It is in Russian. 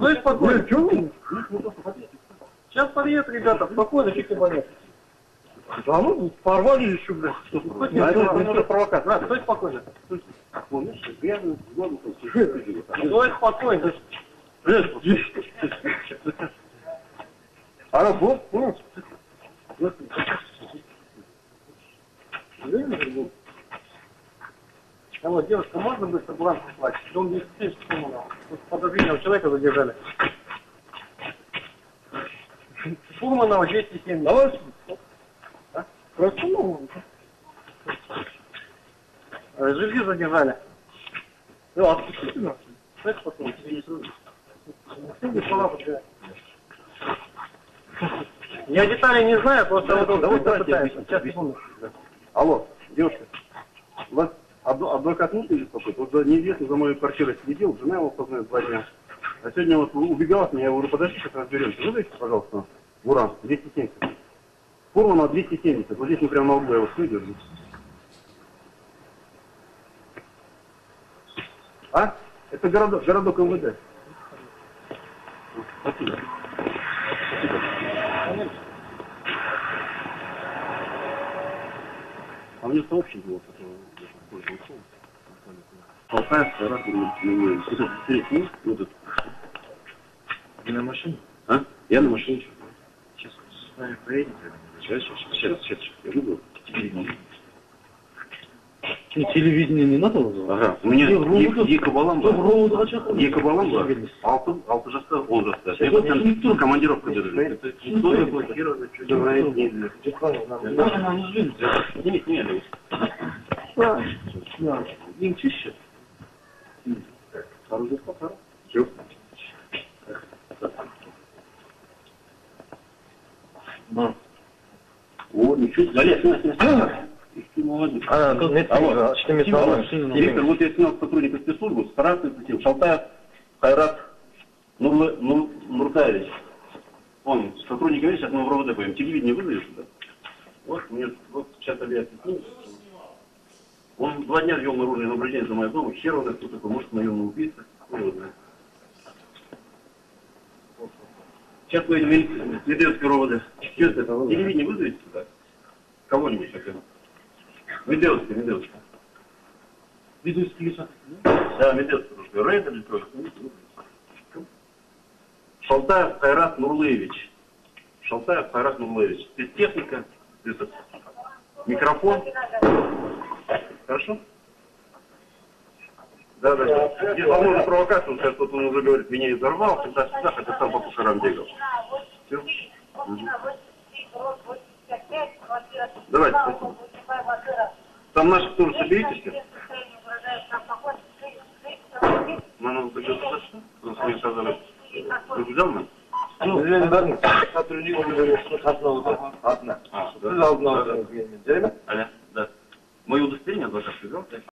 Ну и спокойно. Сейчас подъедут ребята, спокойно, фиг не. Да ну, порвали еще, блядь. Хоть не это провокация. Стой спокойно. Стой спокойно. А вот, ну. А вот, девушка, можно быстро бланк прислать? Он не спит, подозрительного человека задержали. Фурманова 270. Давай. А? Просто ну. Жилье задержали. Ну, отпустите нас. Знаешь, потом. Я деталей не знаю, просто вот он давай, быстро давайте пытается. Алло, девушка, у вас адво- адвокат или какой-то? Вот неизвестно за моей квартирой следил, жена его познает два дня. А сегодня вот убегал от меня, я говорю, подожди, сейчас разберемся. Вызовите, пожалуйста, в Уран, 270. Фурмана 270, вот здесь мы прямо на углу, я его стою. А? Это городок, городок МВД. Спасибо. Был, который я пользовался. Алтайская, раз, ну, вот этот. Вы на машине? А? Я на машине. Сейчас с нами поедете. Сейчас, сейчас, сейчас, сейчас. Я выбрал. Телевидение не надо? Ага. У меня Не, ровно- екі балам бар. Екі балам бар. Алты, алты жаста, он жаста. Я вот там командировка держу. Кто заблокировано, что делает, не для. Снимите меня, Леонид. Им чище. Оружие спасало. Все. О, ничего. Молодец. А, тут нет, Алло. Алло. Виктор, вот я снял сотрудника спецслужбы, стараться затем. Шалтаев Хайрат Нурлы, Нур, Нуртаевич. Он сотрудник говорит, сейчас мы в РОВД будем. Телевидение вызовешь сюда? Вот, мне вот сейчас объясню. Он два дня вел наружное наблюдение за моим домом. Хер он кто такой, может, наемный убийца. Ну. Сейчас мы в Медведевской РОВД. Телевидение вызовете сюда? Кого-нибудь Медведевская, Медведевская. Видуйский леса. Да, Медведевская, потому что рейд или кто? Шалтаев Хайрат Нурлыевич. Шалтаев Хайрат Нурлыевич. Спецтехника, этот, микрофон. Хорошо? Да, да, да. Здесь возможно провокация, сейчас вот он уже говорит, меня изорвал, всегда сюда, хотя сам по кушарам бегал. Все? Давайте, спасибо. Там наших тоже соберитесь? Мы нам придется за что? Вы мне сказали, вы взял нас? Одна. А, Siz aldın aldınız. Değil mi? Да, да. Мое удостоверение взял?